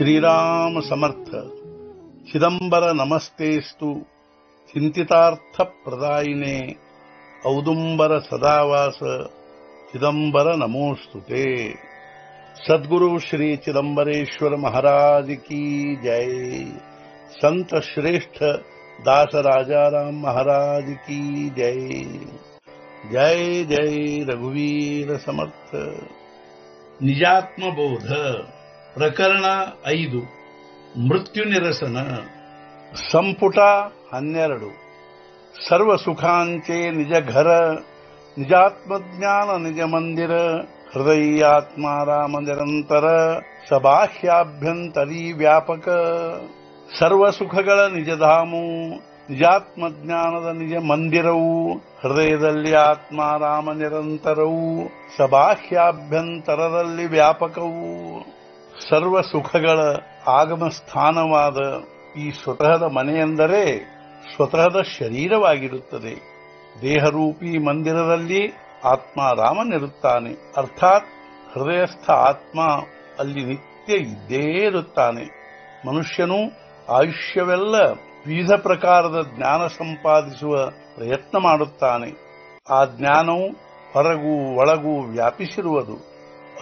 श्रीराम समर्थ। चिदंबर नमस्तेस्तु चिंतितार्थ प्रदायिने औदुंबर सदावास। चिदंबर नमोस्तुते सदगुरु श्री चिदंबरेश्वर महाराज की जय। संत श्रेष्ठ दास राजाराम महाराज की जय। जय जय रघुवीर समर्थ। निजात्म बोध ಪ್ರಕರಣ ಐದು. ಮೃತ್ಯು ನಿರಸನ. ಸಂಪುಟ ಹನ್ನೆರಡು. ಸರ್ವ ಸುಖಾಂಚೆ ನಿಜ ಘರ, ನಿಜಾತ್ಮಜ್ಞಾನ, ನಿಜ ಮಂದಿರ ಹೃದಯಾತ್ಮಾರಾಮ ನಿರಂತರ, ಸಬಾಹ್ಯಾಭ್ಯಂತರೀ ವ್ಯಾಪಕ. ಸರ್ವ ಸುಖಗಳ ನಿಜಧಾಮು ನಿಜಾತ್ಮಜ್ಞಾನದ ನಿಜ ಮಂದಿರವು, ಹೃದಯದಲ್ಲಿ ಆತ್ಮಾರಾಮ ನಿರಂತರವು ಸಬಾಹ್ಯಾಭ್ಯಂತರದಲ್ಲಿ ವ್ಯಾಪಕವು. ಸರ್ವ ಸುಖಗಳ ಆಗಮ ಸ್ಥಾನವಾದ ಈ ಸ್ವತಃದ ಮನೆಯೆಂದರೆ ಸ್ವತಃದ ಶರೀರವಾಗಿರುತ್ತದೆ. ದೇಹರೂಪಿ ಮಂದಿರದಲ್ಲಿ ಆತ್ಮ ರಾಮನಿರುತ್ತಾನೆ. ಅರ್ಥಾತ್ ಹೃದಯಸ್ಥ ಆತ್ಮ ಅಲ್ಲಿ ನಿತ್ಯ ಇದ್ದೇ ಇರುತ್ತಾನೆ. ಮನುಷ್ಯನು ಆಯುಷ್ಯವೆಲ್ಲ ವಿವಿಧ ಪ್ರಕಾರದ ಜ್ಞಾನ ಸಂಪಾದಿಸುವ ಪ್ರಯತ್ನ ಮಾಡುತ್ತಾನೆ. ಆ ಜ್ಞಾನವು ಹೊರಗೂ ಒಳಗೂ ವ್ಯಾಪಿಸಿರುವುದು.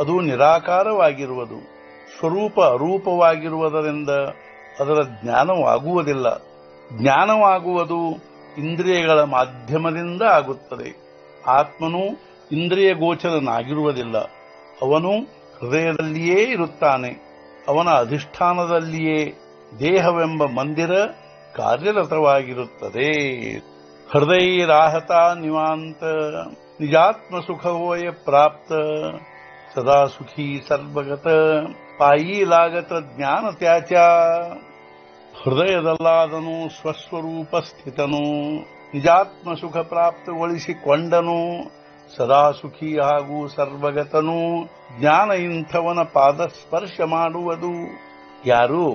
ಅದು ನಿರಾಕಾರವಾಗಿರುವುದು. ಸ್ವರೂಪ ಅರೂಪವಾಗಿರುವುದರಿಂದ ಅದರ ಜ್ಞಾನವಾಗುವುದಿಲ್ಲ. ಜ್ಞಾನವಾಗುವುದು ಇಂದ್ರಿಯಗಳ ಮಾಧ್ಯಮದಿಂದ ಆಗುತ್ತದೆ. ಆತ್ಮನು ಇಂದ್ರಿಯ ಗೋಚರನಾಗಿರುವುದಿಲ್ಲ. ಅವನು ಹೃದಯದಲ್ಲಿಯೇ ಇರುತ್ತಾನೆ. ಅವನ ಅಧಿಷ್ಠಾನದಲ್ಲಿಯೇ ದೇಹವೆಂಬ ಮಂದಿರ ಕಾರ್ಯರತವಾಗಿರುತ್ತದೆ. ಹೃದಯರಾಹತ ನಿವಾಂತ ನಿಜಾತ್ಮ ಸುಖವೋಯ ಪ್ರಾಪ್ತ ಸದಾ ಸುಖಿ ಸರ್ವಗತ ಪಾಯಿಲಾಗತ ಜ್ಞಾನ ತ್ಯಾಚ. ಹೃದಯದಲ್ಲಾದನು ಸ್ವಸ್ವರೂಪ ಸ್ಥಿತನು. ನಿಜಾತ್ಮ ಸುಖ ಪ್ರಾಪ್ತಗೊಳಿಸಿಕೊಂಡನು ಸದಾ ಸುಖಿ ಹಾಗೂ ಸರ್ವಗತನು. ಜ್ಞಾನ ಇಂಥವನ ಪಾದ ಸ್ಪರ್ಶ ಮಾಡುವುದು. ಯಾರು?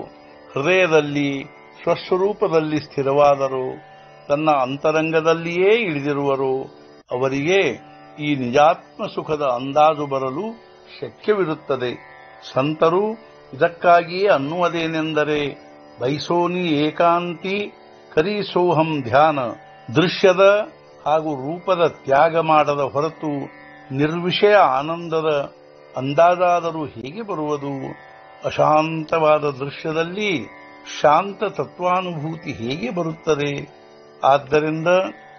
ಹೃದಯದಲ್ಲಿ, ಸ್ವಸ್ವರೂಪದಲ್ಲಿ ಸ್ಥಿರವಾದರು, ತನ್ನ ಅಂತರಂಗದಲ್ಲಿಯೇ ಇಳಿದಿರುವರು. ಅವರಿಗೆ ಈ ನಿಜಾತ್ಮ ಸುಖದ ಅಂದಾಜು ಬರಲು ಶಕ್ಯವಿರುತ್ತದೆ. ಸಂತರು ಇದಕ್ಕಾಗಿಯೇ ಅನ್ನುವುದೇನೆಂದರೆ, ಬೈಸೋನಿ ಏಕಾಂತಿ ಕರೀಸೋಹಂ ಧ್ಯಾನ, ದೃಶ್ಯದ ಹಾಗೂ ರೂಪದ ತ್ಯಾಗ ಮಾಡದ ಹೊರತು ನಿರ್ವಿಷಯ ಆನಂದದ ಅಂದಾಜಾದರೂ ಹೇಗೆ ಬರುವುದು? ಅಶಾಂತವಾದ ದೃಶ್ಯದಲ್ಲಿ ಶಾಂತ ತತ್ವಾನುಭೂತಿ ಹೇಗೆ ಬರುತ್ತದೆ? ಆದ್ದರಿಂದ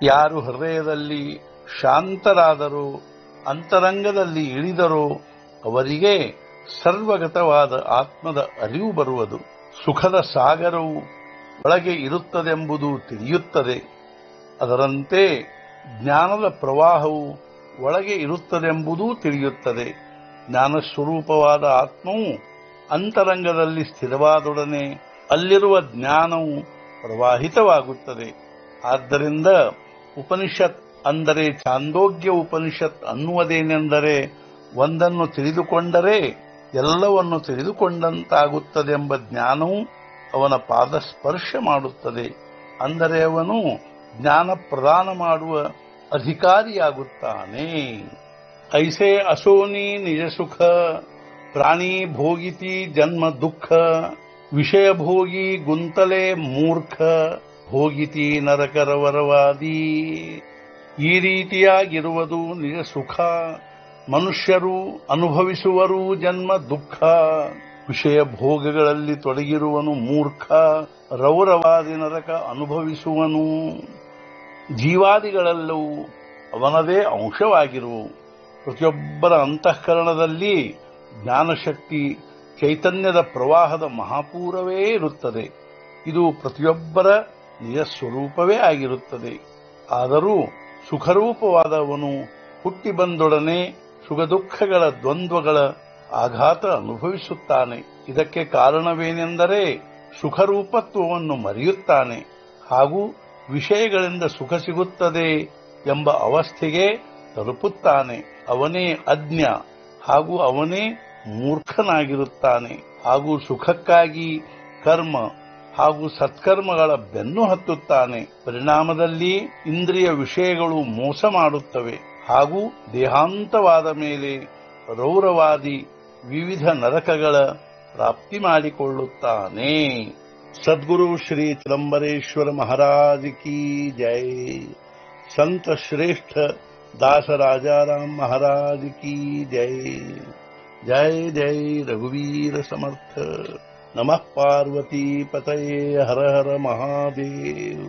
ಯಾರು ಹೃದಯದಲ್ಲಿ ಶಾಂತರಾದರೋ, ಅಂತರಂಗದಲ್ಲಿ ಇಳಿದರೋ, ಅವರಿಗೆ ಸರ್ವಗತವಾದ ಆತ್ಮದ ಅರಿವು ಬರುವುದು ಸುಖದ ಸಾಗರವು ಒಳಗೆ ಇರುತ್ತದೆಂಬುದು ತಿಳಿಯುತ್ತದೆ. ಅದರಂತೆ ಜ್ಞಾನದ ಪ್ರವಾಹವು ಒಳಗೆ ಇರುತ್ತದೆಂಬುದೂ ತಿಳಿಯುತ್ತದೆ. ಜ್ಞಾನಸ್ವರೂಪವಾದ ಆತ್ಮವು ಅಂತರಂಗದಲ್ಲಿ ಸ್ಥಿರವಾದೊಡನೆ ಅಲ್ಲಿರುವ ಜ್ಞಾನವು ಪ್ರವಾಹಿತವಾಗುತ್ತದೆ. ಆದ್ದರಿಂದ ಉಪನಿಷತ್ ಅಂದರೆ ಚಾಂದೋಗ್ಯ ಉಪನಿಷತ್ ಅನ್ನುವುದೇನೆಂದರೆ ಒಂದನ್ನು ತಿಳಿದುಕೊಂಡರೆ ಎಲ್ಲವನ್ನು ತಿಳಿದುಕೊಂಡಂತಾಗುತ್ತದೆಂಬ ಜ್ಞಾನವು ಅವನ ಪಾದ ಸ್ಪರ್ಶ ಮಾಡುತ್ತದೆ. ಅಂದರೆ ಅವನು ಜ್ಞಾನ ಪ್ರದಾನ ಮಾಡುವ ಅಧಿಕಾರಿಯಾಗುತ್ತಾನೆ. ಐಸೆ ಅಸೋನಿ ನಿಜ ಸುಖ, ಪ್ರಾಣಿ ಭೋಗಿತಿ ಜನ್ಮ ದುಃಖ, ವಿಷಯ ಭೋಗಿ ಗುಂತಲೆ ಮೂರ್ಖ, ಭೋಗಿತಿ ನರಕರವರವಾದಿ ಈ ರೀತಿಯಾಗಿರುವುದು ನಿಜ ಸುಖ. ಮನುಷ್ಯರು ಅನುಭವಿಸುವರು ಜನ್ಮ ದುಃಖ, ವಿಷಯ ಭೋಗಗಳಲ್ಲಿ ತೊಡಗಿರುವನು ಮೂರ್ಖ, ರೌರವಾದಿ ನರಕ ಅನುಭವಿಸುವನು. ಜೀವಾದಿಗಳೆಲ್ಲವೂ ಅವನದೇ ಅಂಶವಾಗಿರುವು ಪ್ರತಿಯೊಬ್ಬರ ಅಂತಃಕರಣದಲ್ಲಿ ಜ್ಞಾನಶಕ್ತಿ ಚೈತನ್ಯದ ಪ್ರವಾಹದ ಮಹಾಪೂರವೇ ಇರುತ್ತದೆ. ಇದು ಪ್ರತಿಯೊಬ್ಬರ ನಿಜ ಸ್ವರೂಪವೇ ಆಗಿರುತ್ತದೆ. ಆದರೂ ಸುಖರೂಪವಾದವನು ಹುಟ್ಟಿ ಬಂದೊಡನೆ ಸುಖ ದುಃಖಗಳ ದ್ವಂದ್ವಗಳ ಆಘಾತ ಅನುಭವಿಸುತ್ತಾನೆ. ಇದಕ್ಕೆ ಕಾರಣವೇನೆಂದರೆ ಸುಖರೂಪತ್ವವನ್ನು ಮರೆಯುತ್ತಾನೆ. ಹಾಗೂ ವಿಷಯಗಳಿಂದ ಸುಖ ಸಿಗುತ್ತದೆ ಎಂಬ ಅವಸ್ಥೆಗೆ ತಲುಪುತ್ತಾನೆ. ಅವನೇ ಅಜ್ಞ ಹಾಗೂ ಅವನೇ ಮೂರ್ಖನಾಗಿರುತ್ತಾನೆ. ಹಾಗೂ ಸುಖಕ್ಕಾಗಿ ಕರ್ಮ ಹಾಗೂ ಸತ್ಕರ್ಮಗಳ ಬೆನ್ನು ಹತ್ತುತ್ತಾನೆ. ಪರಿಣಾಮದಲ್ಲಿ ಇಂದ್ರಿಯ ವಿಷಯಗಳು ಮೋಸ ಮಾಡುತ್ತವೆ. ಹಾಗೂ ದೇಹಾಂತವಾದ ಮೇಲೆ ರೌರವಾದಿ ವಿವಿಧ ನರಕಗಳ ಪ್ರಾಪ್ತಿ ಮಾಡಿಕೊಳ್ಳುತ್ತಾನೆ ಸದ್ಗುರು ಶ್ರೀ ಚಿದಂಬರೇಶ್ವರ ಮಹಾರಾಜ್ ಕಿ ಜೈ ಸಂತ ಶ್ರೇಷ್ಠ दास राजा राम महाराज की जय जय जय रघुवीर समर्थ नमः पार्वती पतये हर हर महादेव